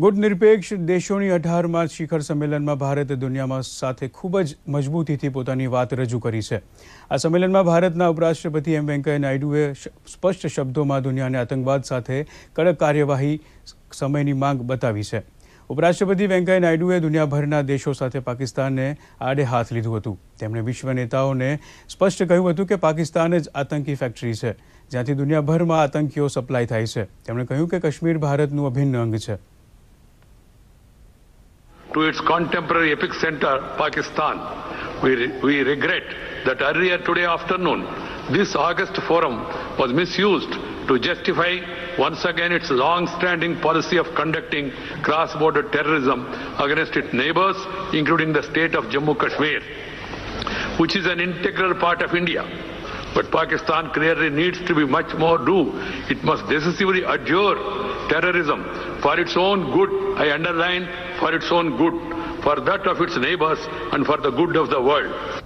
ગુટ નિરપેક્ષ દેશોની અઢારમાં શિખર સંમેલનમાં ભારતે દુનિયામાં સાથે ખૂબ જ મજબૂતીથી પોતાની વાત રજૂ કરી છે આ સંમેલનમાં ભારતના ઉપરાષ્ટ્રપતિ એમ વેંકૈયા નાયડુએ શ- સ્પષ્ટ શબ્દોમાં દુનિયાને આતંકવાદ સાથે કડક કાર્યવાહી સમયની માંગ બતાવી છે ઉપરાષ્ટ્રપતિ વેંકૈયા નાયડુએ દુનિયાભરના દેશો સાથે પાકિસ્તાનને આડે હાથ લીધું હતું તેમણે વિશ્વ નેતાઓને સ્પષ્ટ કહ્યું હતું કે પાકિસ્તાન જ આતંકી ફેક્ટરી છે જ્યાંથી દુનિયાભરમાં આતંકીઓ સપ્લાય થાય છે તેમણે કહ્યું કે કાશ્મીર ભારતનું અભિન્ન અંગ છે to its contemporary epicenter, Pakistan. We, re- we regret that earlier today afternoon, this August forum was misused to justify once again its long-standing policy of conducting cross-border terrorism against its neighbors, including the state of Jammu Kashmir, which is an integral part of India. But Pakistan clearly needs to be much more do. It must decisively adjure terrorism for its own good, I underline, for its own good, for that of its neighbors and for the good of the world.